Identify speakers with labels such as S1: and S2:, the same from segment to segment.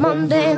S1: living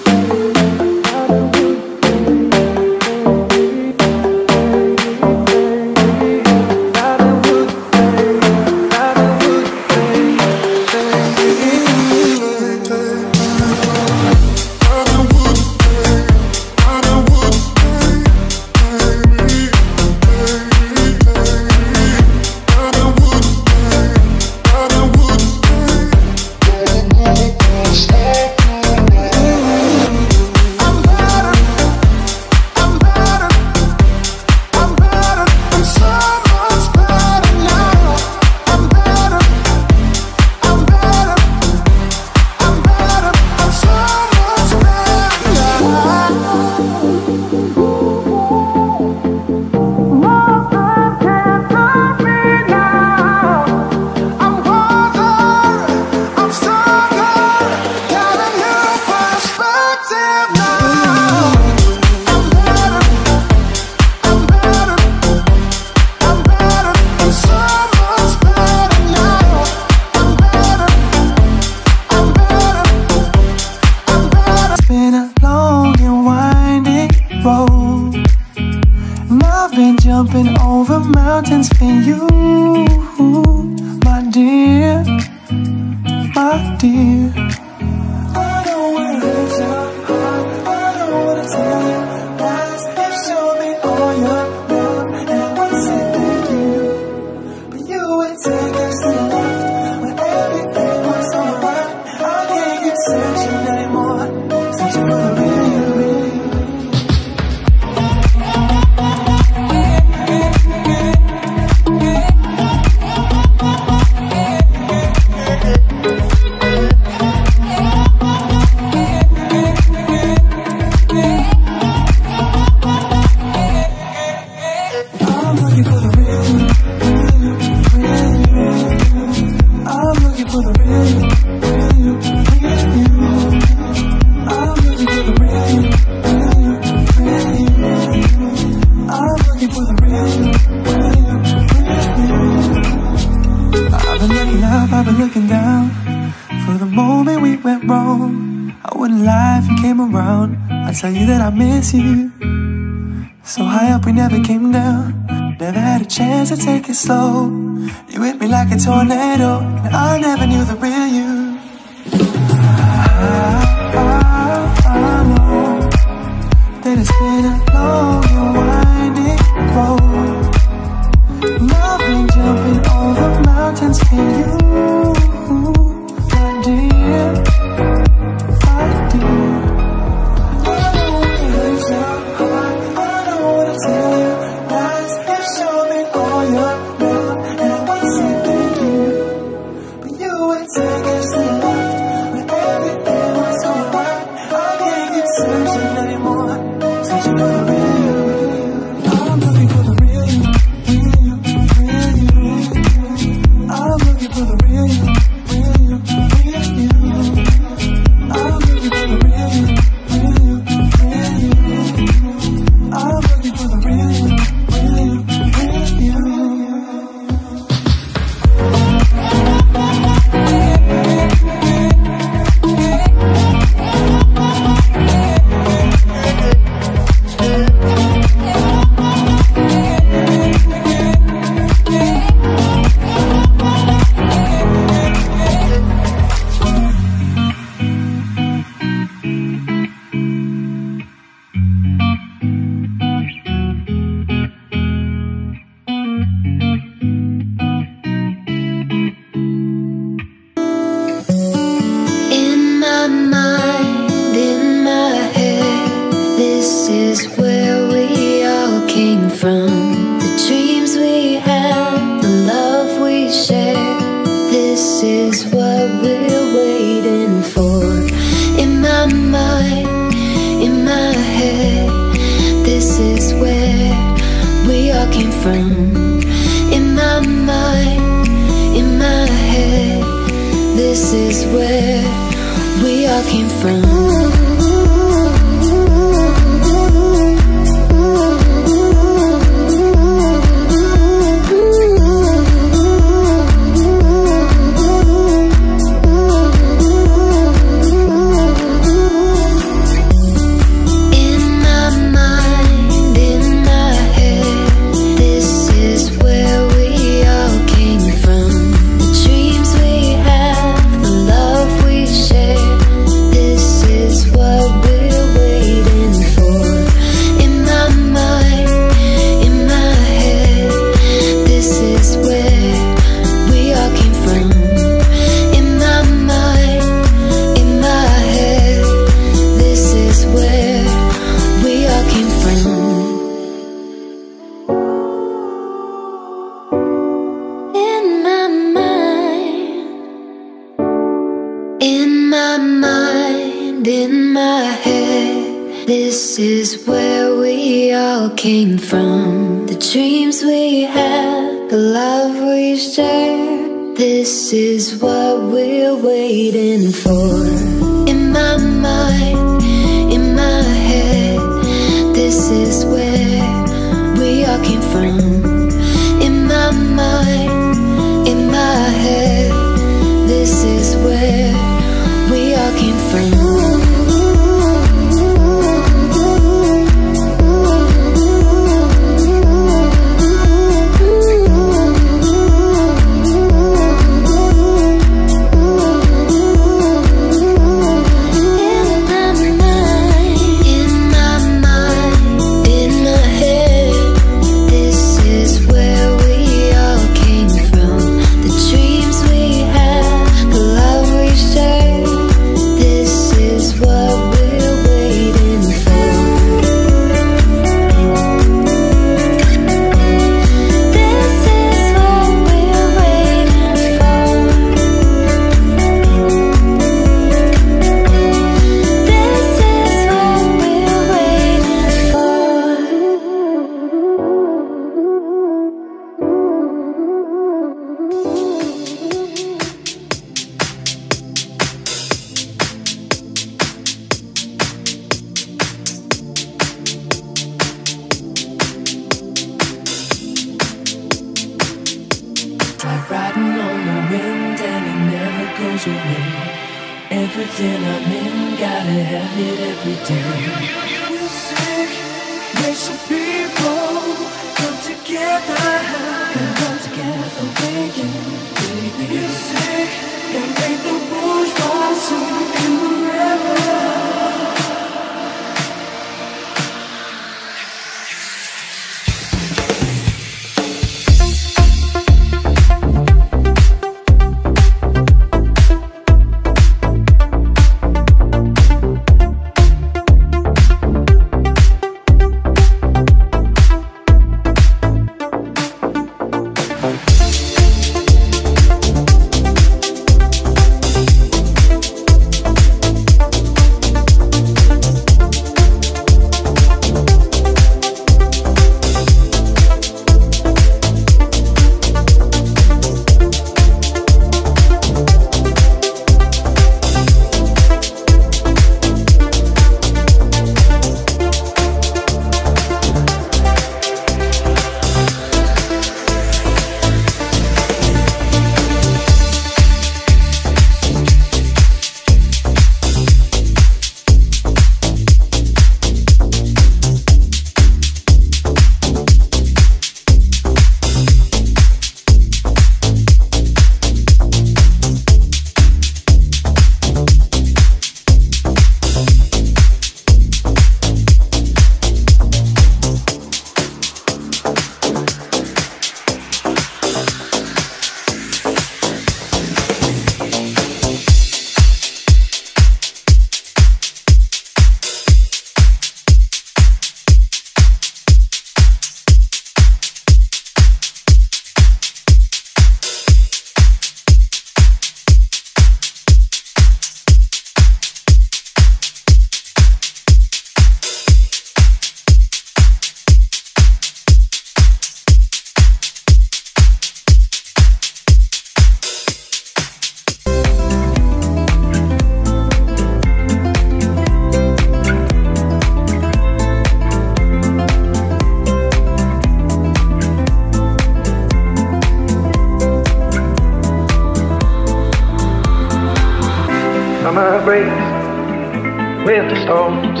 S2: with the
S3: storms.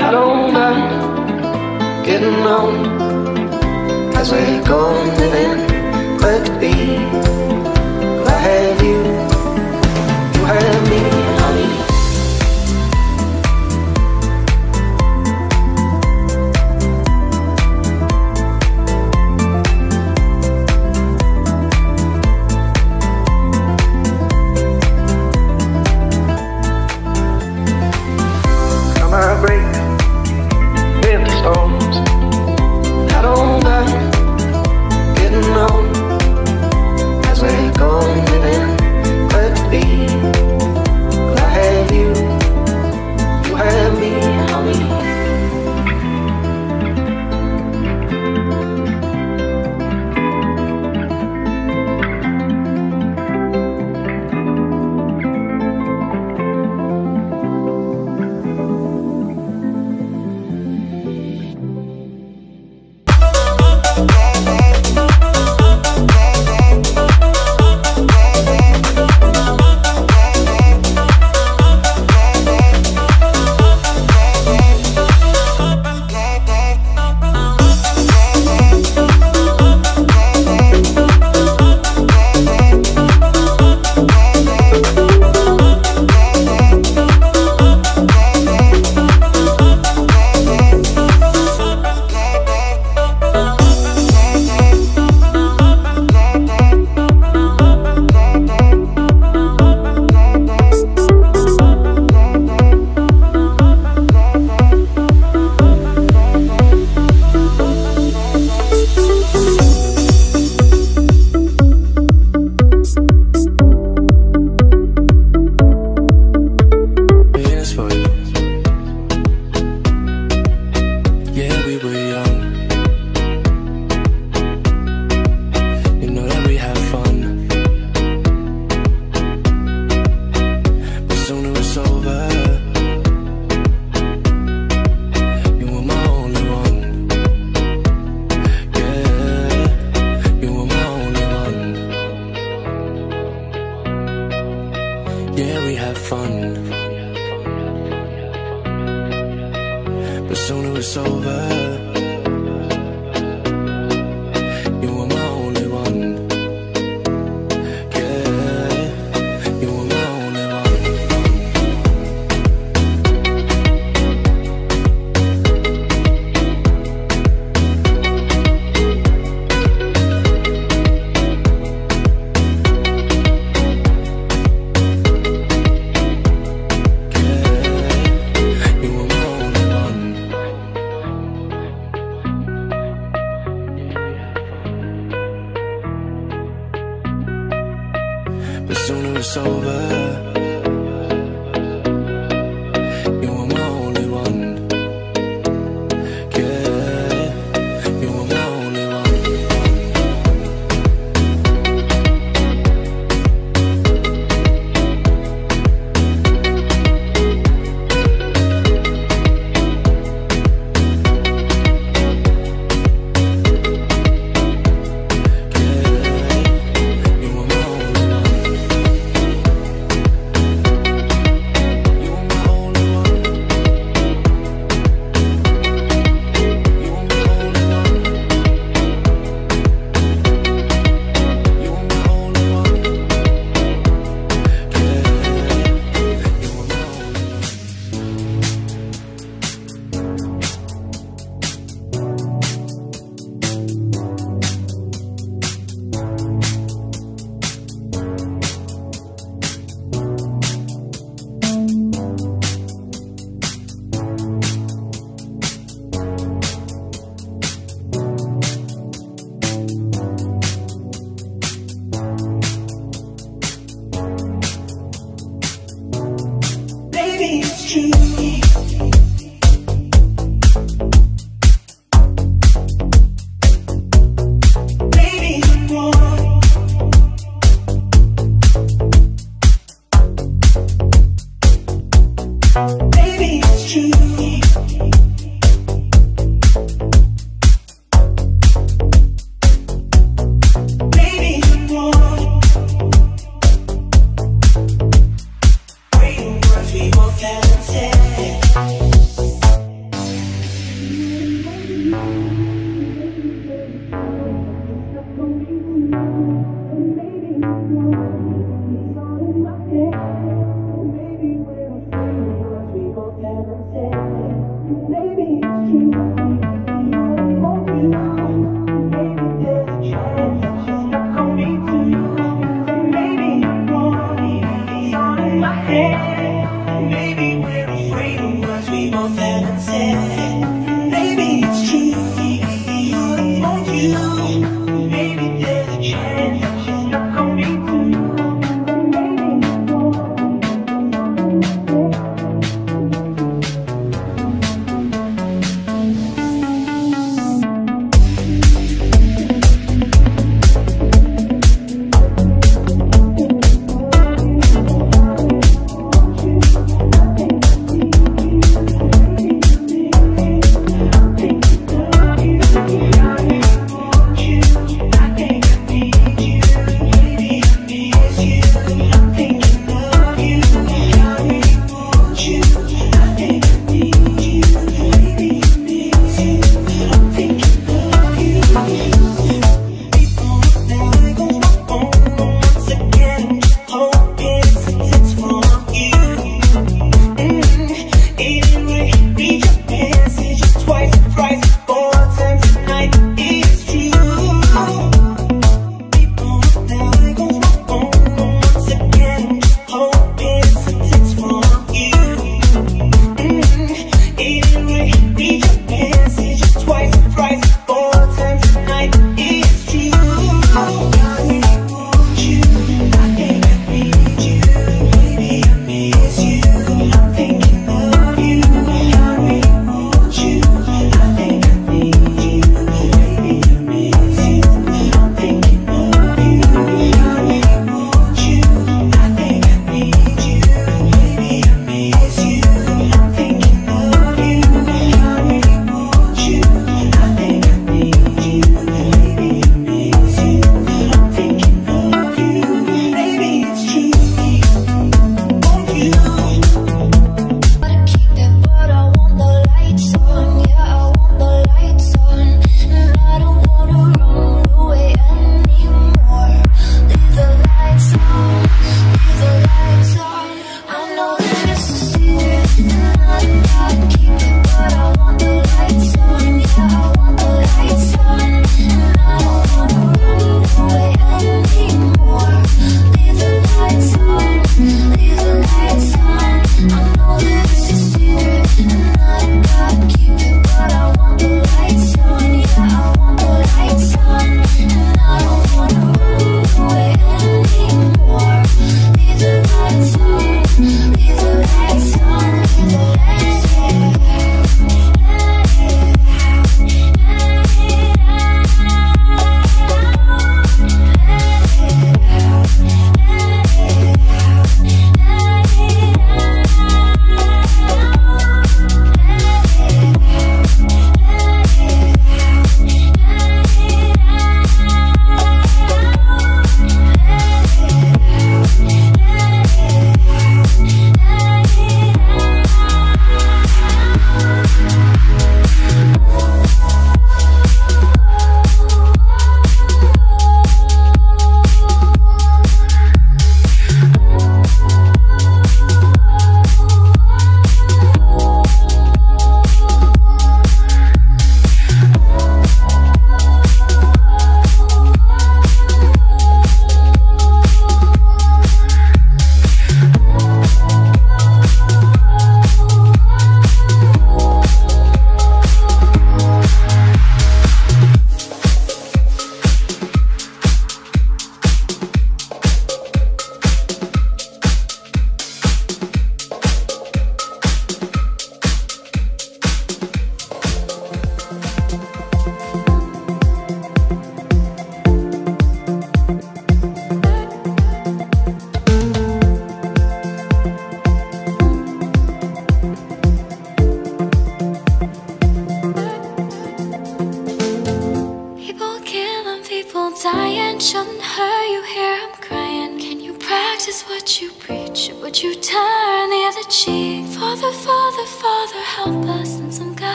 S3: I don't mind getting on as we're going living where be. I have you, you have me.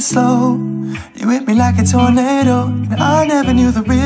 S4: it
S2: slow. You hit me like a tornado, and I never knew the
S5: reason.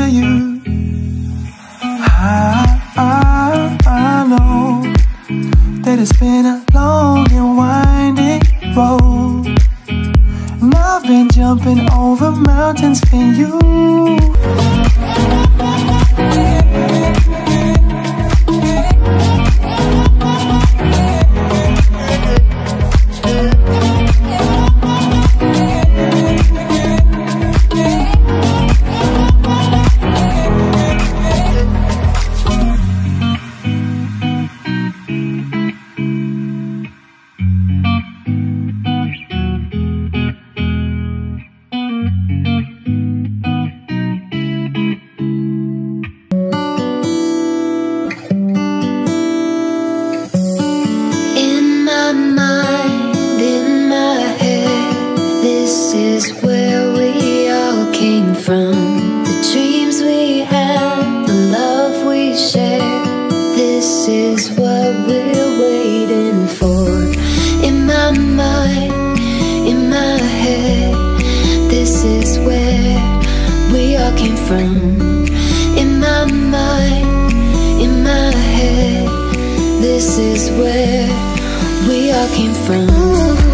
S5: this is where we all came from.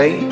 S5: Say